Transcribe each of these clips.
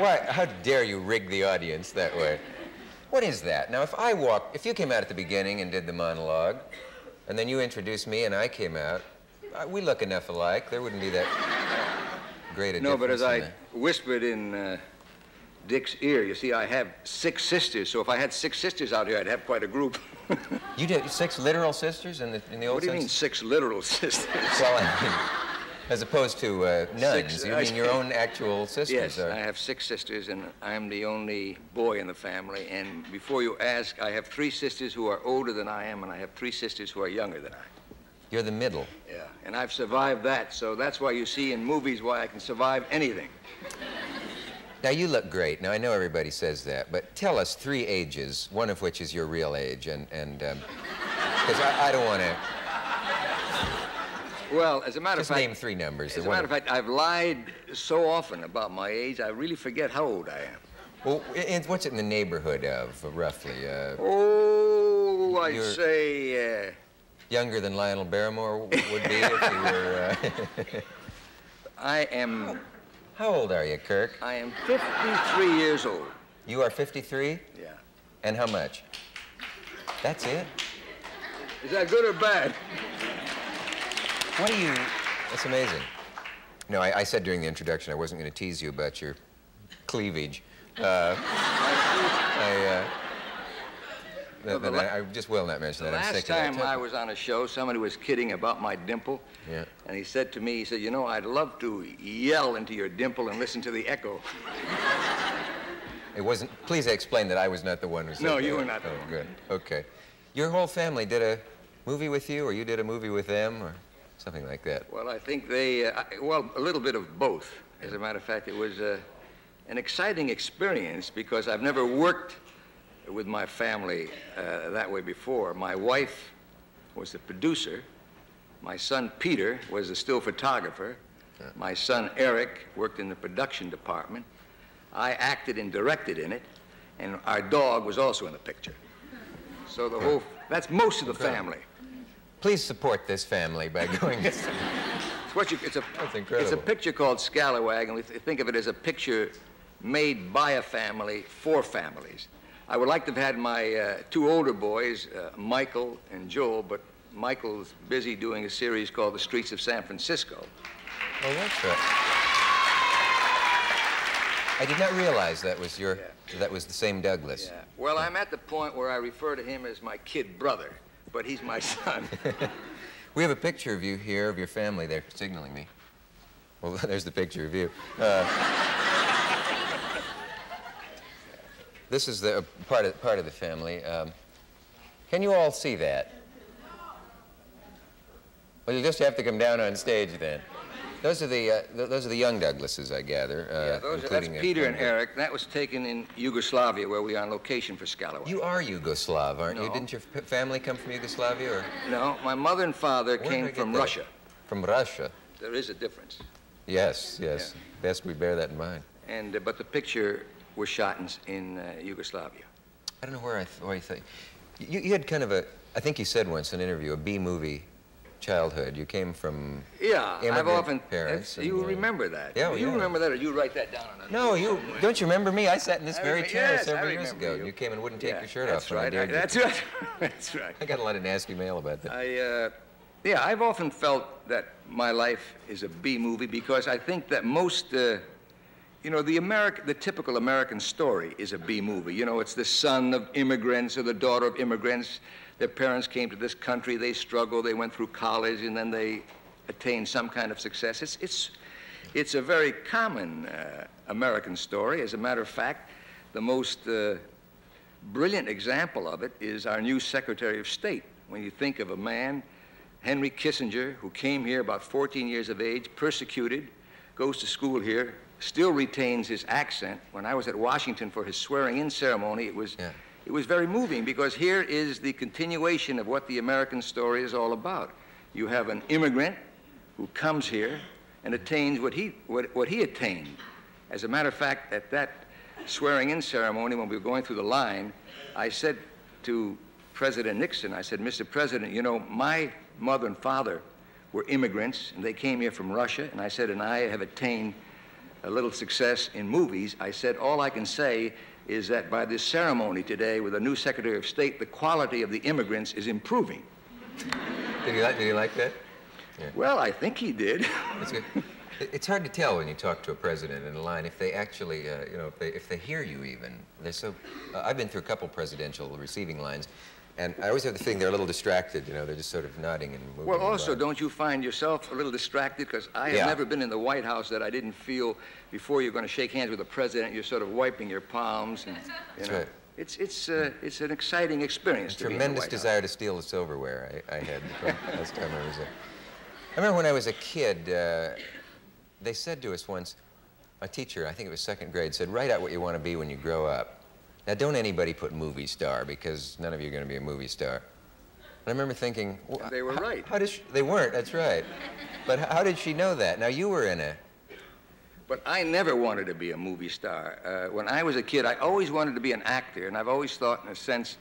Why? How dare you rig the audience that way? What is that? Now, if I walk, if you came out at the beginning and did the monologue, and then you introduced me and I came out, uh, we look enough alike. There wouldn't be that great a No, but as I that. whispered in uh, Dick's ear, you see, I have six sisters, so if I had six sisters out here, I'd have quite a group. You did six literal sisters in the in the old what do you sense? mean, six literal sisters? Well, I mean, as opposed to uh, nuns. Six- you mean your own actual sisters? Yes, are- I have six sisters, and I'm the only boy in the family. And before you ask, I have three sisters who are older than I am, and I have three sisters who are younger than I. You're the middle. Yeah, and I've survived that, so that's why you see in movies why I can survive anything. Now, you look great. Now, I know everybody says that, but tell us three ages, one of which is your real age, and, and, because I, I don't want to, Well, as a matter just of fact, name three numbers. as a matter of fact, I've lied so often about my age, I really forget how old I am. Well, what's it in the neighborhood of, roughly? Uh, Oh, I'd say uh, younger than Lionel Barrymore would be if he were. Uh, I am how old are you, Kirk? I am 53 years old. You are 53? Yeah. And how much? That's it? Is that good or bad? What do you. That's amazing. No, I, I said during the introduction I wasn't going to tease you about your cleavage. Uh, I, uh, Well, that- the I, I just will not mention The that. I'm last sick of that. time I was on a show, somebody was kidding about my dimple. Yeah. And he said to me, he said, you know, I'd love to yell into your dimple and listen to the echo. It wasn't. Please explain that I was not the one who said No, that. you were not the oh, one. good. Okay. Your whole family did a movie with you, or you did a movie with them, or something like that. Well, I think they, uh, well, a little bit of both. As a matter of fact, it was uh, an exciting experience because I've never worked with my family uh, that way before. My wife was the producer. My son Peter was the still photographer. My son Eric worked in the production department. I acted and directed in it, and our dog was also in the picture. So the whole, that's most of the family. Please support this family by going. It's what you, it's a, It's a picture called Scalawag, and we th- think of it as a picture made by a family for families. I would like to have had my uh, two older boys, uh, Michael and Joel, but Michael's busy doing a series called The Streets of San Francisco. Oh, that's right. I did not realize that was your. That was the same Douglas. Yeah. Well, I'm at the point where I refer to him as my kid brother, but he's my son. We have a picture of you here, of your family. They're signaling me. Well, there's the picture of you. Uh, this is the uh, part of part of the family. Um, can you all see that? Well, you just have to come down on stage then. Those are the uh, th- those are the young Douglases, I gather. Uh, yeah, those are, that's including, Peter and. Eric. That was taken in Yugoslavia, where we are on location for Scalawag. You are Yugoslav, aren't you? Didn't your family come from Yugoslavia, or No, my mother and father Where came from? Russia. from Russia? There is a difference. Yes, yes. Best we bear that in mind. And, uh, but the picture was shot in, in uh, Yugoslavia. I don't know where I, th- where I think. You, you had kind of a, I think you said once in an interview, a B movie childhood. You came from. Yeah, I've often. parents you and, uh, remember that? yeah, you yeah. remember that, or you write that down on No, you don't you remember me? I sat in this I very remember- chair yes, several years ago. you. You came and wouldn't take Yeah, your shirt that's off. when I right. I, dared you that's right. that's right. I got a lot of nasty mail about that. I, uh, yeah, I've often felt that my life is a B movie because I think that most, uh, you know, the American, the typical American story is a B movie. You know, it's the son of immigrants or the daughter of immigrants. Their parents came to this country, they struggled, they went through college, and then they attained some kind of success. It's, it's, it's a very common uh, American story. As a matter of fact, the most uh, brilliant example of it is our new Secretary of State. When you think of a man, Henry Kissinger, who came here about 14 years of age, persecuted, goes to school here, still retains his accent. When I was at Washington for his swearing-in ceremony, it was, Yeah. it was very moving because here is the continuation of what the American story is all about. You have an immigrant who comes here and attains what he, what, what he attained. As a matter of fact, at that swearing-in ceremony, when we were going through the line, I said to President Nixon, I said, Mr. President, you know, my mother and father were immigrants, and they came here from Russia, and I said, and I have attained a little success in movies, I said, all I can say is that by this ceremony today with a new Secretary of State, the quality of the immigrants is improving. Did he like, did you like that? Well, I think he did. It's hard to tell when you talk to a president in a line if they actually, uh, you know, if they, if they hear you even. They're so. Uh, I've been through a couple presidential receiving lines, and I always have the feeling they're a little distracted. You know, they're just sort of nodding and moving. Well, also, don't you find yourself a little distracted? Because I have Yeah. never been in the White House that I didn't feel before you're going to shake hands with the president, you're sort of wiping your palms. And, you That's know, right. It's, it's, uh, it's an exciting experience to be in the tremendous White House. desire to steal the silverware I, I had the last time I was there. I remember when I was a kid, uh, they said to us once, a teacher, I think it was second grade, said, write out what you want to be when you grow up. Now, don't anybody put movie star because none of you are going to be a movie star. And I remember thinking, well, they were right. How did she, they weren't, that's right. But how did she know that? Now, you were in a, But I never wanted to be a movie star. Uh, when I was a kid, I always wanted to be an actor, and I've always thought, in a sense,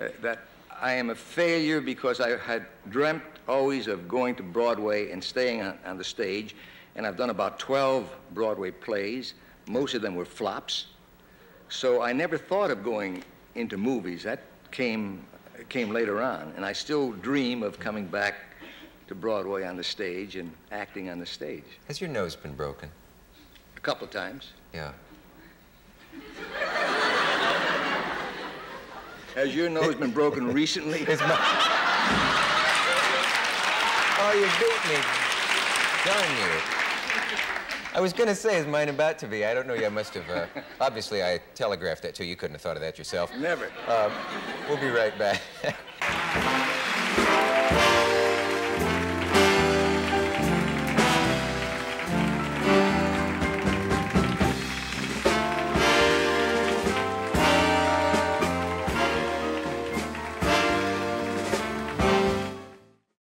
uh, that I am a failure because I had dreamt always of going to Broadway and staying on, on the stage, and I've done about 12 Broadway plays. Most of them were flops. So I never thought of going into movies. That came, came later on, and I still dream of coming back to Broadway on the stage and acting on the stage. has your nose been broken? A couple of times. Yeah. Has your nose been broken recently? It's my... oh, you beat me. Darn you. I was going to say, is mine about to be? I don't know. You must have. Uh, obviously, I telegraphed that to you. You couldn't have thought of that yourself. Never. Um, we'll be right back.